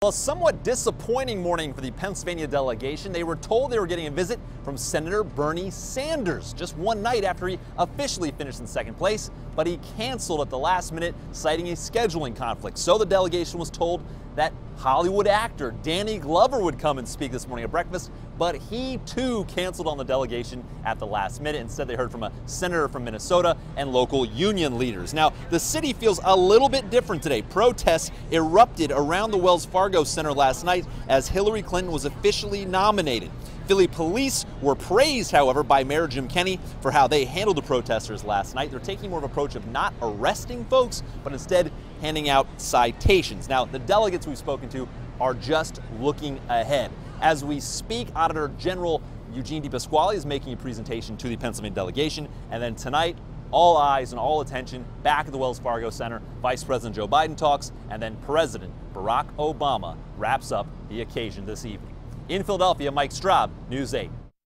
Well, a somewhat disappointing morning for the Pennsylvania delegation. They were told they were getting a visit from Senator Bernie Sanders just one night after he officially finished in second place, but he canceled at the last minute, citing a scheduling conflict. So the delegation was told that Hollywood actor Danny Glover would come and speak this morning at breakfast, but he too canceled on the delegation at the last minute. Instead, they heard from a senator from Minnesota and local union leaders. Now, the city feels a little bit different today. Protests erupted around the Wells Fargo Center last night as Hillary Clinton was officially nominated. Philly police were praised, however, by Mayor Jim Kenney for how they handled the protesters last night. They're taking more of an approach of not arresting folks, but instead handing out citations. Now, the delegates we've spoken to are just looking ahead. As we speak, Auditor General Eugene DePasquale is making a presentation to the Pennsylvania delegation, and then tonight, all eyes and all attention back at the Wells Fargo Center. Vice President Joe Biden talks, and then President Barack Obama wraps up the occasion this evening. In Philadelphia, Mike Straub, News 8.